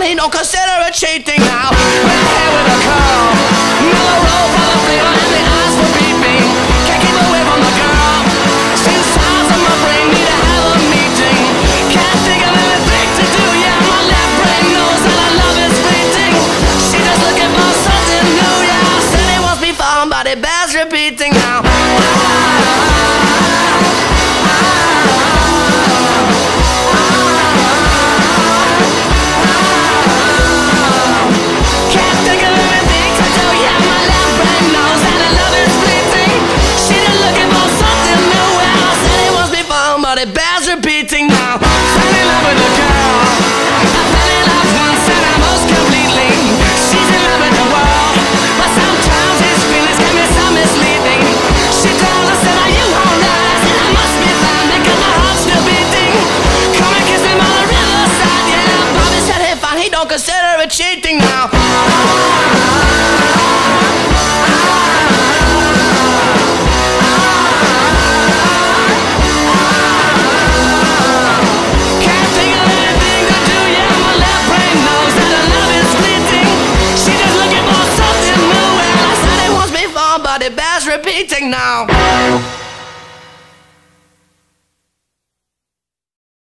on, he don't consider it cheating now. With hair a curl, the and the eyes peeping. Can't keep away from the girl. Of my brain need to have a meeting. Can't think of anything to do. Yeah, my left brain knows that love is fleeting. Just looking for something new. Yeah, said it was me but it bears repeating now. Ah, but it bears repeating now. Fell in love with a girl. I fell in love once and I completely. She's in love with the world, but sometimes feelings so misleading. She you? I must be because my heart's still beating. Come and kiss him on the riverside, yeah. Bobby said he don't consider it cheating now. Before, but it bears repeating now.